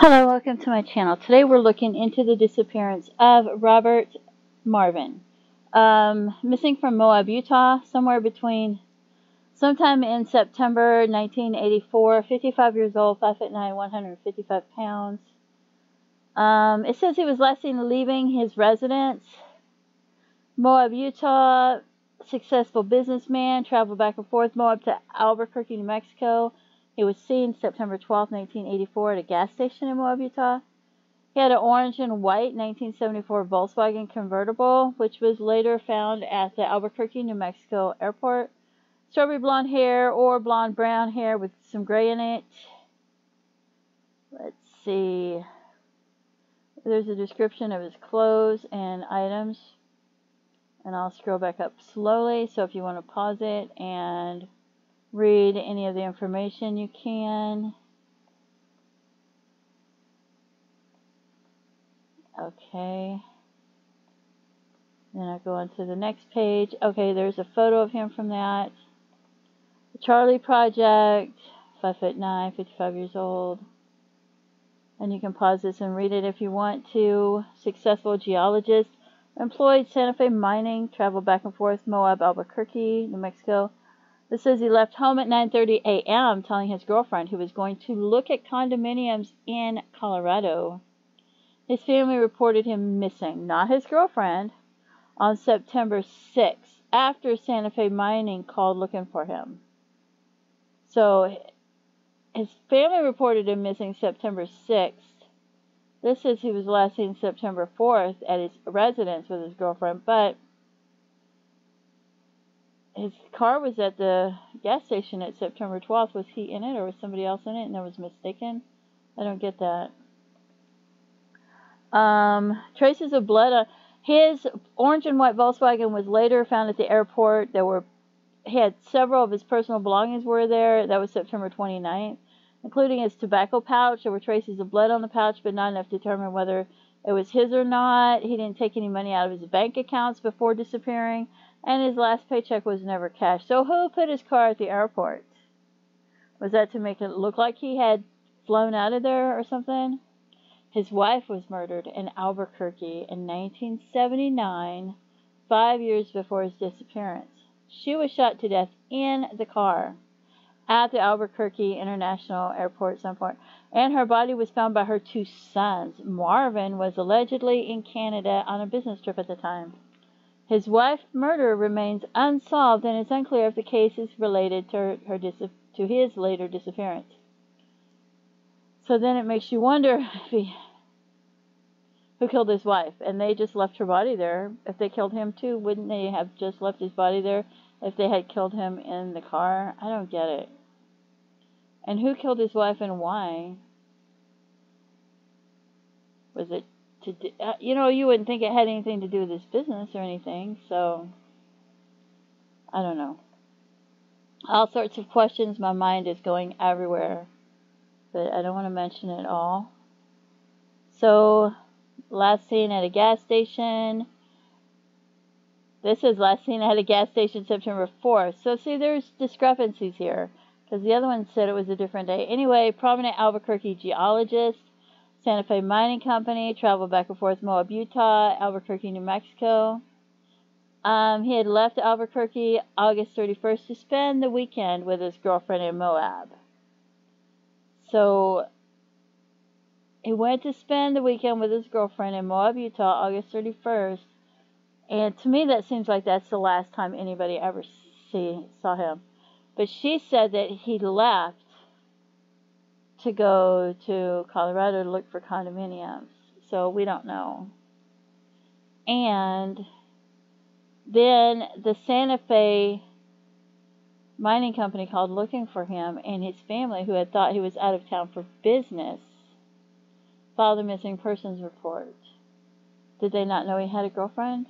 Hello, welcome to my channel. Today we're looking into the disappearance of Robert Marvin. Um, missing from Moab, Utah, somewhere between sometime in September 1984, 55 years old, 5 foot 9, 155 pounds. Um, it says he was last seen leaving his residence, Moab, Utah, successful businessman, traveled back and forth Moab to Albuquerque, New Mexico. He was seen September 12, 1984 at a gas station in Moab, Utah. He had an orange and white 1974 Volkswagen convertible, which was later found at the Albuquerque, New Mexico airport. Strawberry blonde hair or blonde brown hair with some gray in it. Let's see. There's a description of his clothes and items. And I'll scroll back up slowly, so if you want to pause it and read any of the information you can. Okay. Then I go on to the next page. Okay, there's a photo of him from that. The Charley Project, 5 foot 9, 55 years old. And you can pause this and read it if you want to. Successful geologist. Employed Santa Fe Mining. Traveled back and forth Moab, Albuquerque, New Mexico. This says he left home at 9:30 a.m. telling his girlfriend he was going to look at condominiums in Colorado. His family reported him missing, not his girlfriend, on September 6th after Santa Fe Mining called looking for him. So his family reported him missing September 6th. This says he was last seen September 4th at his residence with his girlfriend, but his car was at the gas station at September 12th. Was he in it or was somebody else in it and I was mistaken? I don't get that. Um, traces of blood on his orange and white Volkswagen was later found at the airport. There were he had several of his personal belongings were there. That was September 29th, including his tobacco pouch. There were traces of blood on the pouch, but not enough to determine whether it was his or not. He didn't take any money out of his bank accounts before disappearing and his last paycheck was never cashed. So who put his car at the airport? Was that to make it look like he had flown out of there or something? His wife was murdered in Albuquerque in 1979, five years before his disappearance. She was shot to death in the car at the Albuquerque International Airport some point, and her body was found by her two sons. Marvin was allegedly in Canada on a business trip at the time. His wife's murder remains unsolved and it's unclear if the case is related to, her, to his later disappearance. So then it makes you wonder if he, who killed his wife, and they just left her body there. If they killed him too, wouldn't they have just left his body there if they had killed him in the car? I don't get it. And who killed his wife and why? Was it to do, uh, you know, you wouldn't think it had anything to do with his business or anything, so I don't know. All sorts of questions. My mind is going everywhere, but I don't want to mention it all. So, last seen at a gas station. This is last seen at a gas station September 4th. So, see, there's discrepancies here because the other one said it was a different day. Anyway, prominent Albuquerque geologist Santa Fe Mining Company, traveled back and forth Moab, Utah, Albuquerque, New Mexico. Um, he had left Albuquerque August 31st to spend the weekend with his girlfriend in Moab. So he went to spend the weekend with his girlfriend in Moab, Utah, August 31st. And to me, that seems like that's the last time anybody ever see, saw him. But she said that he left to go to Colorado to look for condominiums. So we don't know. And then the Santa Fe mining company called looking for him and his family, who had thought he was out of town for business, filed a missing persons report. Did they not know he had a girlfriend?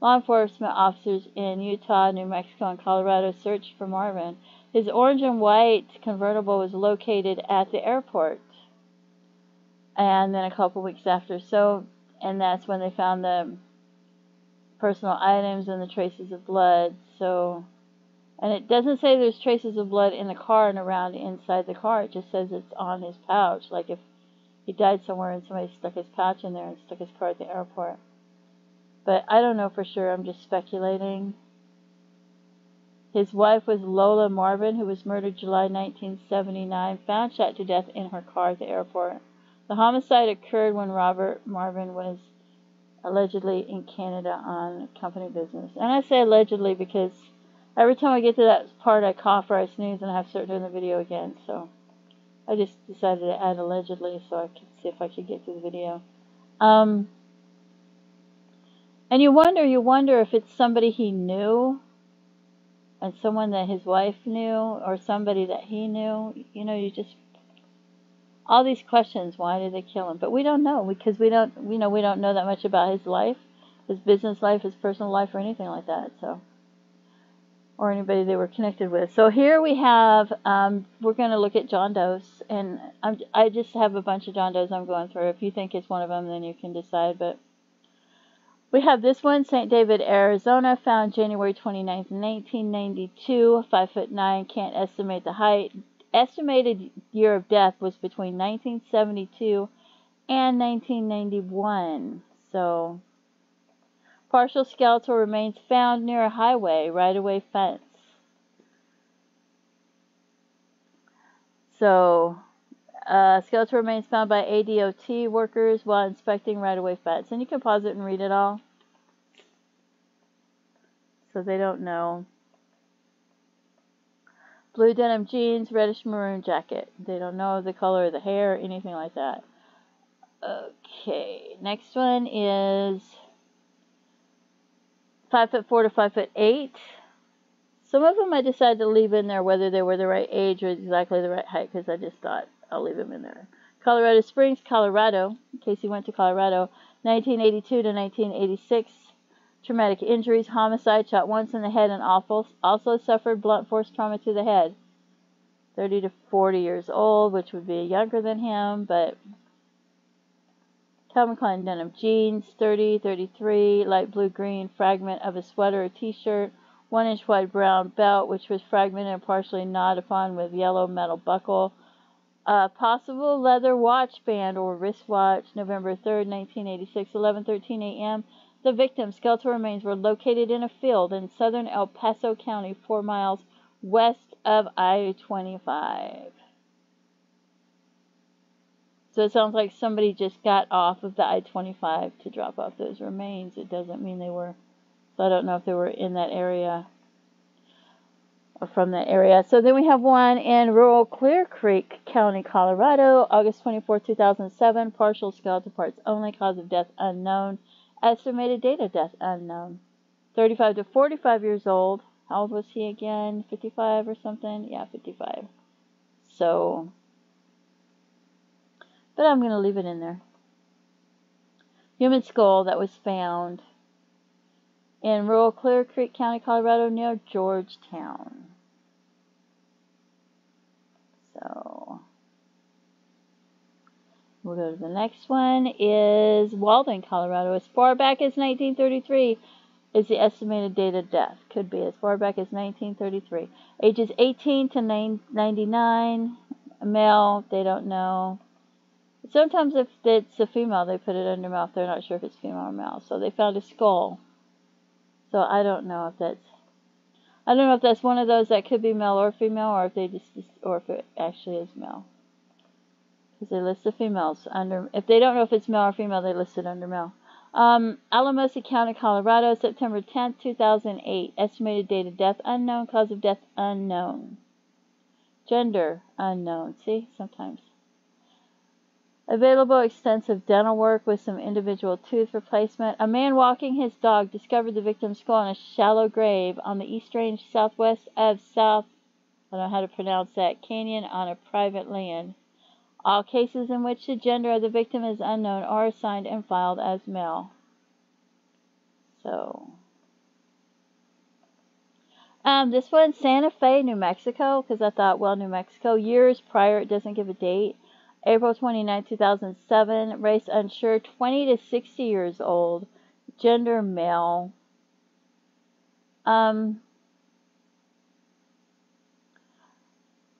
Law enforcement officers in Utah, New Mexico, and Colorado searched for Marvin his orange and white convertible was located at the airport. And then a couple weeks after, so, and that's when they found the personal items and the traces of blood. So, and it doesn't say there's traces of blood in the car and around inside the car. It just says it's on his pouch. Like if he died somewhere and somebody stuck his pouch in there and stuck his car at the airport. But I don't know for sure. I'm just speculating. His wife was Lola Marvin, who was murdered July 1979, found shot to death in her car at the airport. The homicide occurred when Robert Marvin was allegedly in Canada on company business. And I say allegedly because every time I get to that part, I cough or I sneeze and I have to start doing the video again. So I just decided to add allegedly so I could see if I could get to the video. Um, and you wonder, you wonder if it's somebody he knew and someone that his wife knew or somebody that he knew. You know, you just all these questions. Why did they kill him? But we don't know because we don't, you know, we don't know that much about his life, his business life, his personal life, or anything like that. So, or anybody they were connected with. So here we have, um, we're going to look at John Doe's, and I'm, I just have a bunch of John Doe's I'm going through. If you think it's one of them, then you can decide. But we have this one, St. David, Arizona, found January 29, 1992, 5 foot 9, can't estimate the height. Estimated year of death was between 1972 and 1991. So, partial skeletal remains found near a highway, right away fence. So, uh, skeletal remains found by ADOT workers while inspecting right-of-way fence. And you can pause it and read it all. So they don't know. Blue denim jeans, reddish maroon jacket. They don't know the color of the hair, or anything like that. Okay, next one is five foot four to five foot eight. Some of them I decided to leave in there whether they were the right age or exactly the right height because I just thought I'll leave him in there. Colorado Springs, Colorado, in case you went to Colorado, 1982 to 1986. Traumatic injuries, homicide, shot once in the head and also suffered blunt force trauma to the head. 30 to 40 years old, which would be younger than him, but Calvin Klein denim jeans, 30, 33, light blue green fragment of a sweater or t-shirt, one inch wide brown belt, which was fragmented and partially gnawed upon with yellow metal buckle. A possible leather watch band or wristwatch, November 3rd, 1986, 11:13 a.m. The victim's skeletal remains were located in a field in southern El Paso County, four miles west of I-25. So it sounds like somebody just got off of the I-25 to drop off those remains. It doesn't mean they were, so I don't know if they were in that area from that area. So then we have one in rural Clear Creek County, Colorado, August 24, 2007, partial skeletal parts only, cause of death unknown, estimated date of death unknown. 35 to 45 years old. How old was he again? 55 or something? Yeah, 55. So but I'm going to leave it in there. Human skull that was found in rural Clear Creek County, Colorado, near Georgetown. So we'll go to the next one is Walden, Colorado. As far back as 1933 is the estimated date of death. Could be as far back as 1933. Ages 18 to 99. Male, they don't know. Sometimes if it's a female, they put it under mouth. They're not sure if it's female or male. So they found a skull. So I don't know if that's I don't know if that's one of those that could be male or female, or if they just or if it actually is male. Because they list the females under. If they don't know if it's male or female, they list it under male. Um, Alamosa County, Colorado, September 10th, 2008. Estimated date of death unknown. Cause of death unknown. Gender unknown. See, sometimes. Available extensive dental work with some individual tooth replacement. A man walking his dog discovered the victim's skull in a shallow grave on the East Range southwest of South, I don't know how to pronounce that, Canyon on a private land. All cases in which the gender of the victim is unknown are assigned and filed as male. So, um, this one, Santa Fe, New Mexico, because I thought, well, New Mexico, years prior, it doesn't give a date. April 29, 2007. Race unsure, 20 to 60 years old. Gender male. Um,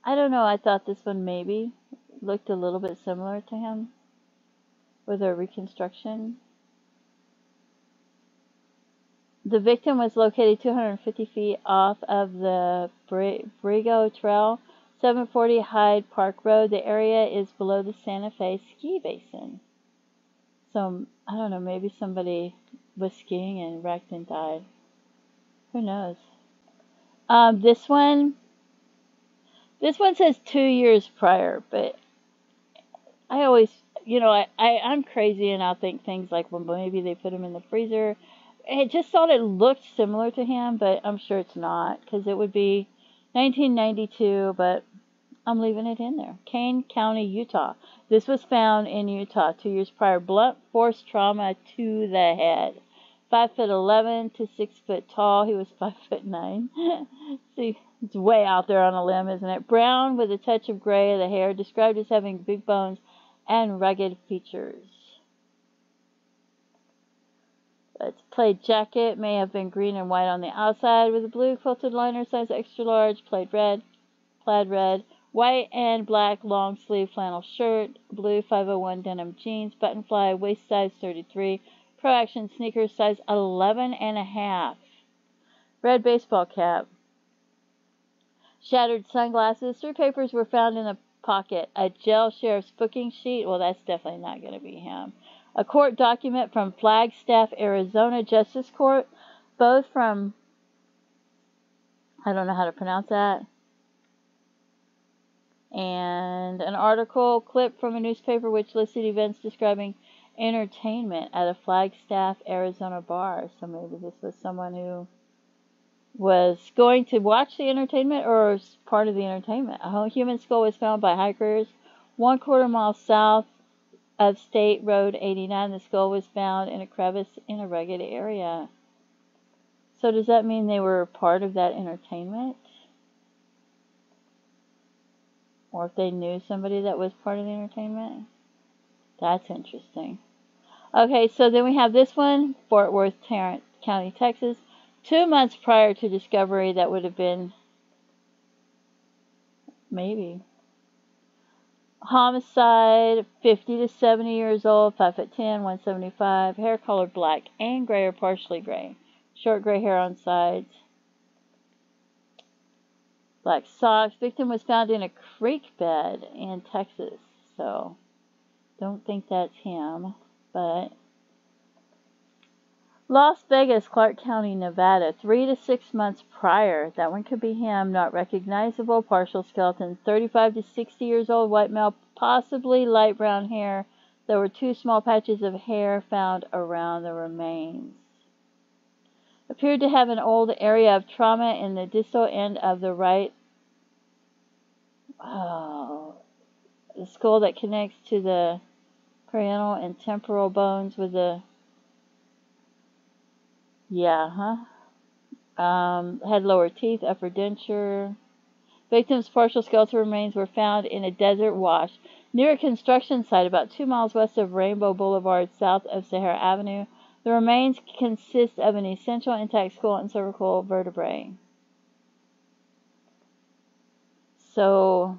I don't know. I thought this one maybe looked a little bit similar to him. for a reconstruction. The victim was located 250 feet off of the Borrego Trail, 740 Hyde Park Road. The area is below the Santa Fe ski basin. So, I don't know, maybe somebody was skiing and wrecked and died. Who knows? Um, this one, this one says two years prior, but I always, you know, I, I, I'm crazy and I'll think things like, well, maybe they put him in the freezer I just thought it looked similar to him, but I'm sure it's not because it would be 1992, but I'm leaving it in there. Kane County, Utah. This was found in Utah two years prior. Blunt force trauma to the head. Five foot eleven to six foot tall. He was five foot nine. See, it's way out there on a limb, isn't it? Brown with a touch of gray of the hair, described as having big bones and rugged features. Its plaid jacket may have been green and white on the outside with a blue quilted liner size extra large, plaid red, plaid red, white and black long sleeve flannel shirt, blue 501 denim jeans, button fly, waist size 33, pro action sneakers size 11 and a half, red baseball cap, shattered sunglasses. Three papers were found in the pocket. A jail sheriff's booking sheet. Well, that's definitely not going to be him a court document from Flagstaff, Arizona Justice Court, both from, I don't know how to pronounce that, and an article clip from a newspaper which listed events describing entertainment at a Flagstaff, Arizona bar. So maybe this was someone who was going to watch the entertainment or was part of the entertainment. A human skull was found by hikers one quarter mile south of State Road 89. The skull was found in a crevice in a rugged area. So does that mean they were part of that entertainment? Or if they knew somebody that was part of the entertainment? That's interesting. Okay, so then we have this one, Fort Worth, Tarrant County, Texas. Two months prior to discovery, that would have been maybe Homicide, 50 to 70 years old, 5 foot 10, 175, hair color black and gray or partially gray. Short gray hair on sides. Black socks. Victim was found in a creek bed in Texas. So, don't think that's him, but Las Vegas, Clark County, Nevada, three to six months prior. That one could be him, not recognizable, partial skeleton, 35 to 60 years old, white male, possibly light brown hair. There were two small patches of hair found around the remains. Appeared to have an old area of trauma in the distal end of the right oh, the skull that connects to the parietal and temporal bones with the yeah, huh? Um, had lower teeth, upper denture. Victim's partial skeletal remains were found in a desert wash near a construction site about two miles west of Rainbow Boulevard, south of Sahara Avenue. The remains consist of an essential intact skull and cervical vertebrae. So,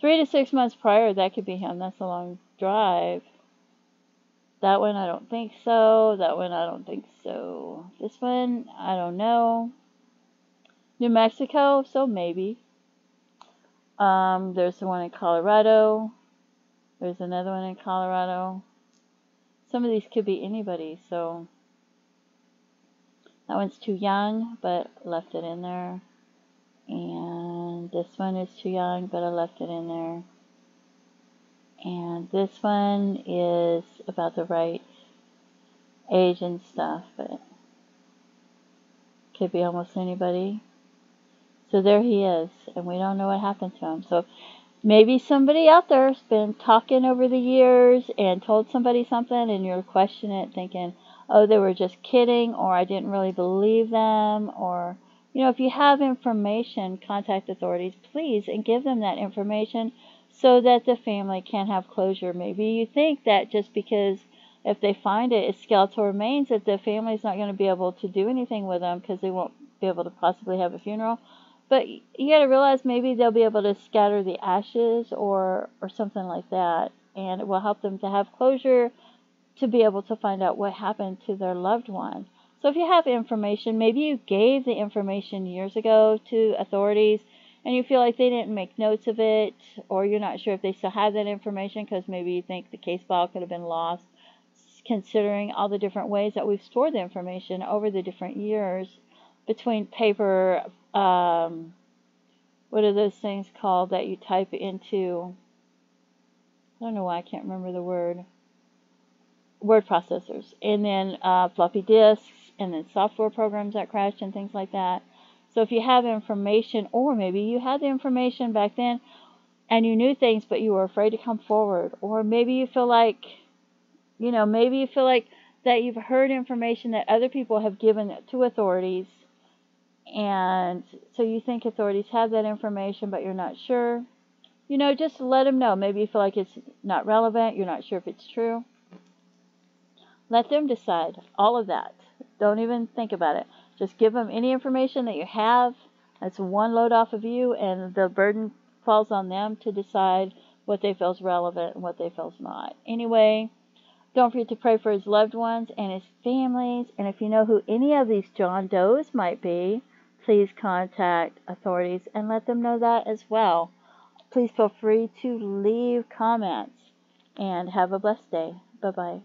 three to six months prior, that could be him. That's a long drive. That one, I don't think so. That one, I don't think so. This one, I don't know. New Mexico, so maybe. Um, there's the one in Colorado. There's another one in Colorado. Some of these could be anybody, so that one's too young, but left it in there. And this one is too young, but I left it in there. And this one is about the right age and stuff, but could be almost anybody. So there he is, and we don't know what happened to him. So maybe somebody out there has been talking over the years and told somebody something, and you're questioning it, thinking, oh, they were just kidding, or I didn't really believe them, or, you know, if you have information, contact authorities, please, and give them that information so that the family can have closure. Maybe you think that just because if they find it, it's skeletal remains, that the family's not going to be able to do anything with them because they won't be able to possibly have a funeral. But you got to realize maybe they'll be able to scatter the ashes or or something like that, and it will help them to have closure to be able to find out what happened to their loved one. So if you have information, maybe you gave the information years ago to authorities and you feel like they didn't make notes of it, or you're not sure if they still have that information because maybe you think the case file could have been lost, considering all the different ways that we've stored the information over the different years between paper, um, what are those things called that you type into? I don't know why I can't remember the word. Word processors, and then uh, floppy disks, and then software programs that crash and things like that. So if you have information, or maybe you had the information back then and you knew things, but you were afraid to come forward, or maybe you feel like, you know, maybe you feel like that you've heard information that other people have given to authorities, and so you think authorities have that information, but you're not sure. You know, just let them know. Maybe you feel like it's not relevant, you're not sure if it's true. Let them decide all of that. Don't even think about it. Just give them any information that you have. That's one load off of you, and the burden falls on them to decide what they feel is relevant and what they feel is not. Anyway, don't forget to pray for his loved ones and his families. And if you know who any of these John Does might be, please contact authorities and let them know that as well. Please feel free to leave comments and have a blessed day. Bye bye.